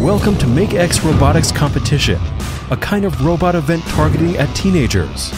Welcome to Make X Robotics Competition, a kind of robot event targeting at teenagers.